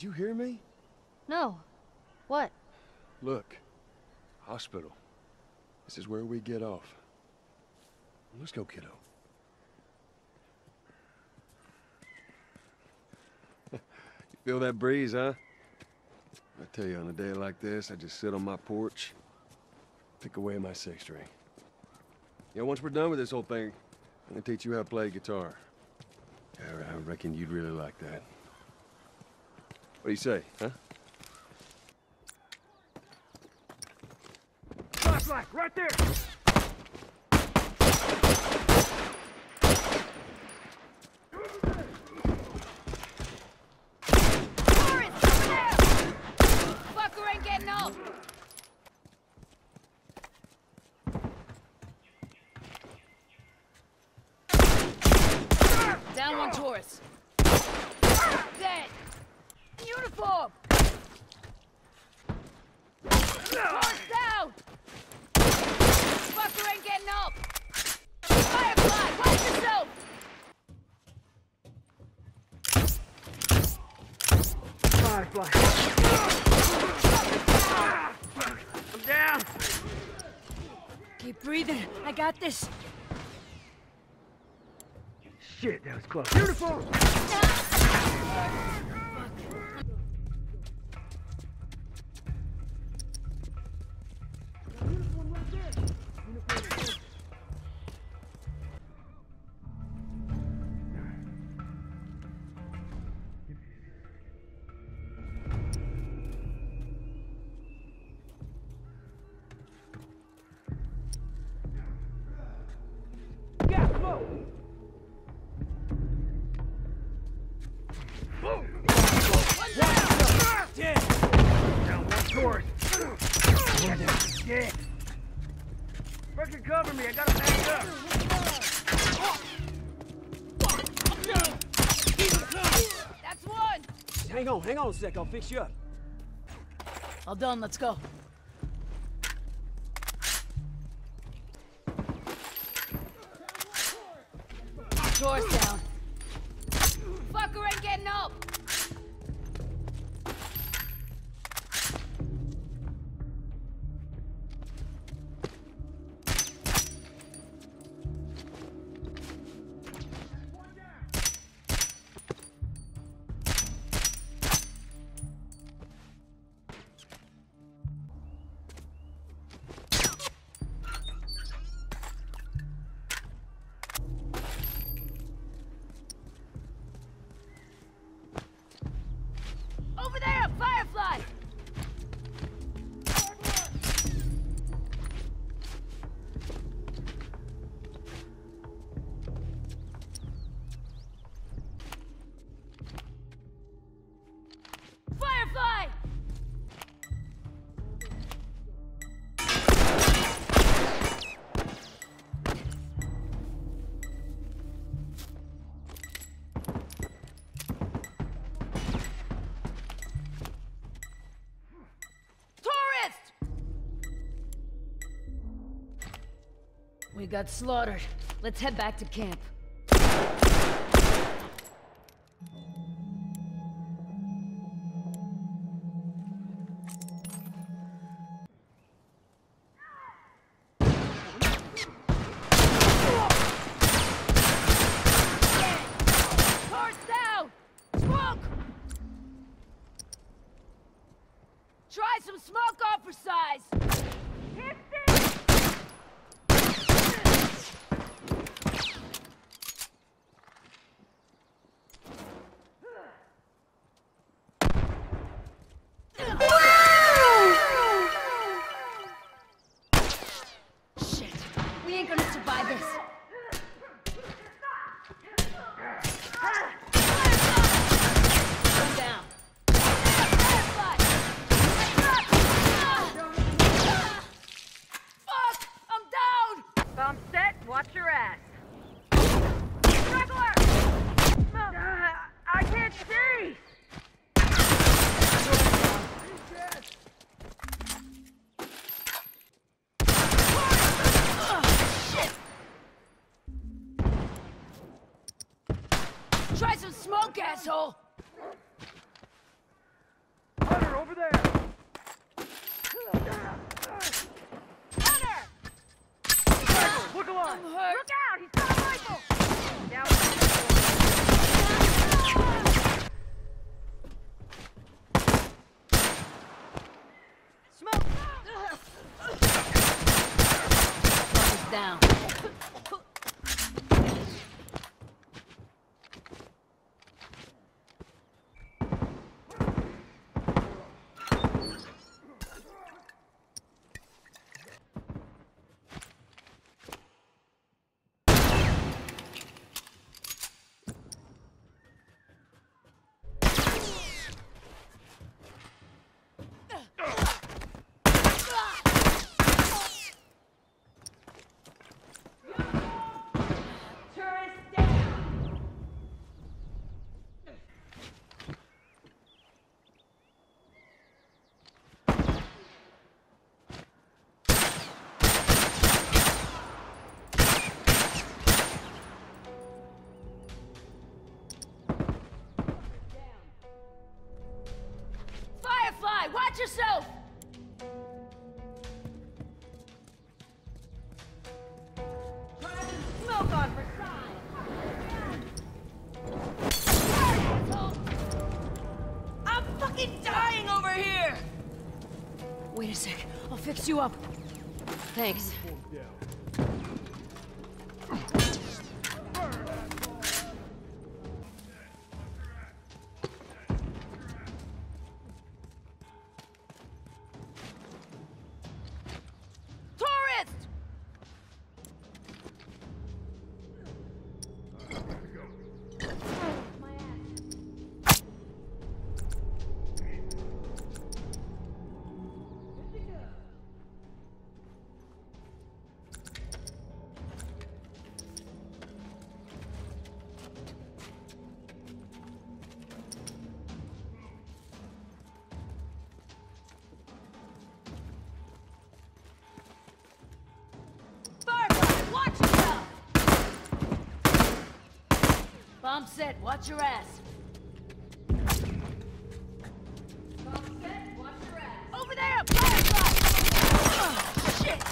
Did you hear me? No. What? Look. Hospital. This is where we get off. Let's go, kiddo. you feel that breeze, huh? I tell you, on a day like this, I just sit on my porch, pick away my six string. You know, once we're done with this whole thing, I'm gonna teach you how to play guitar. Yeah, I reckon you'd really like that. What do you say, huh? Flashlight, right there! Forrest, over there! Fucker ain't getting up! Down one tourist. Dead. Uniform! Tourist down! Fucker ain't getting up! Firefly, watch yourself! Firefly. I'm down! Keep breathing. I got this. Shit, that was close. Uniform! Down. Fucking cover me, I gotta back up. That's one! Hang on, hang on a sec, I'll fix you up. All done, let's go. Doors down. Got slaughtered. Let's head back to camp. Try some smoke, asshole! Hunter, over there! Hunter! Rifle, look alive! I'm hurt. Look out! He's got a rifle! Now... down. Firefly, watch yourself! I'm fucking dying over here! Wait a sec, I'll fix you up. Thanks. Bomb set, watch your ass. Bomb set, watch your ass. Over there, Firefly! shit!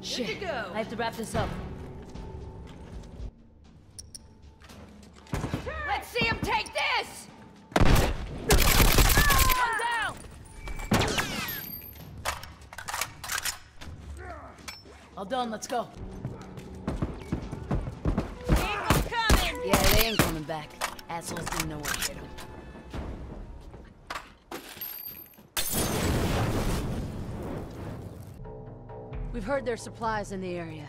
Shit, I have to wrap this up. Let's see him take this! Come down! All done, let's go. coming! Yeah, they ain't coming back. Assholes didn't know to hit 'em. We've heard there's supplies in the area.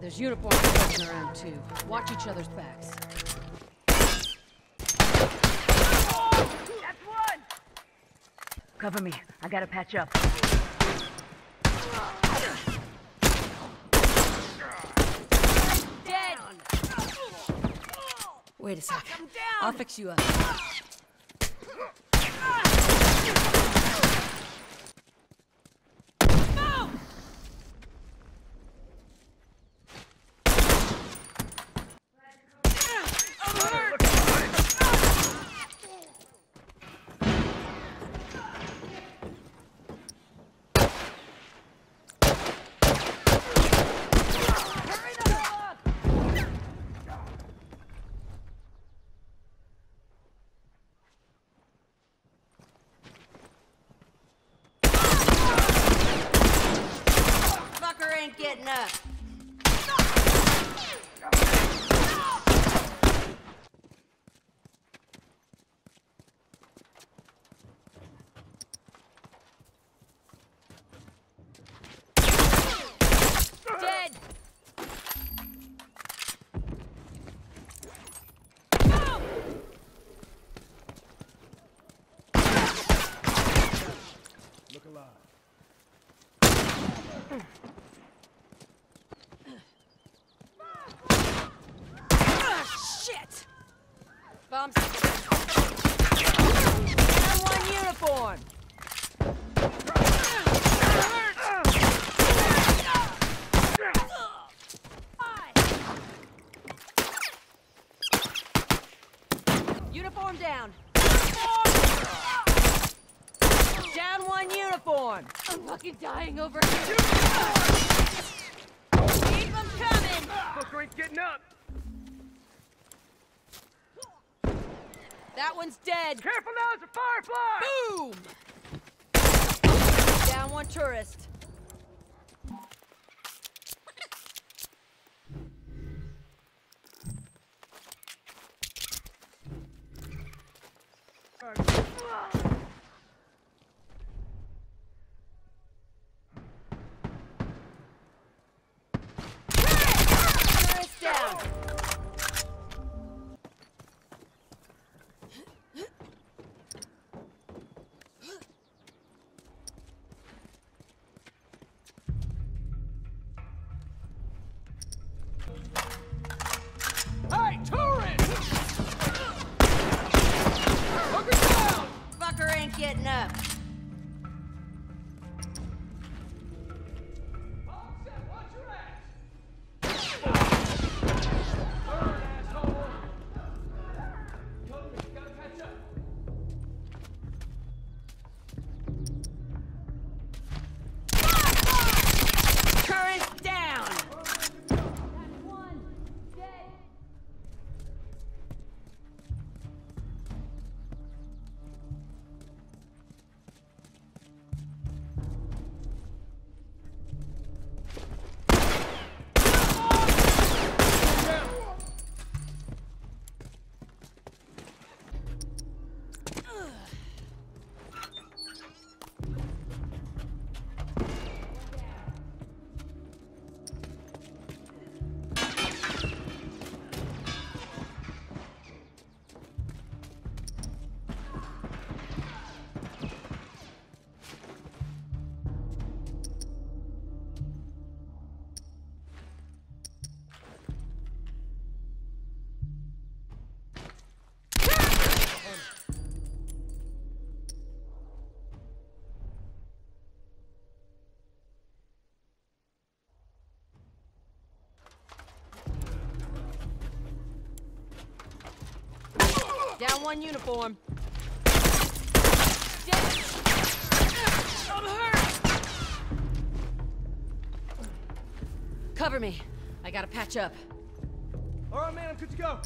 There's uniforms around too. Watch each other's backs. Cover me. I gotta patch up. Dead! Wait a sec. I'll fix you up. Fucker ain't getting up. Dead! Look alive. Shit! Bombs. And one uniform. Uniform down. Down one uniform. I'm fucking dying over here. Keep them coming. Fucker ain't getting up! That one's dead. Careful now, it's a firefly! Boom! Down one tourist. Tourist Getting up. Down one uniform. I'm hurt. Cover me. I gotta patch up. All right, man, I'm good to go.